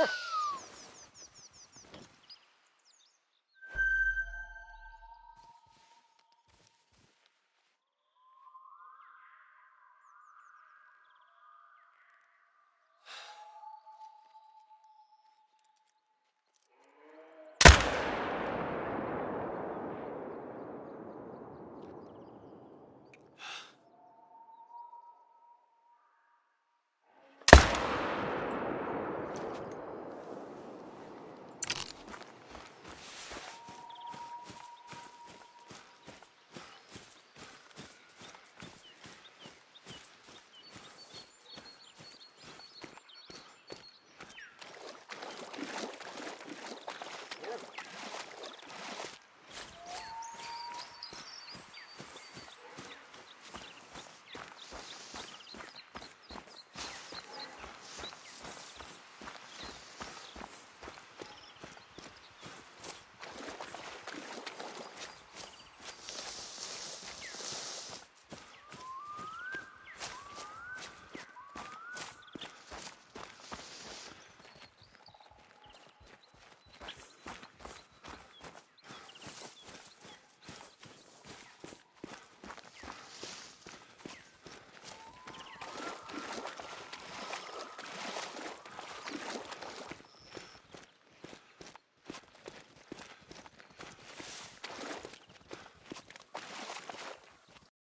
Oh.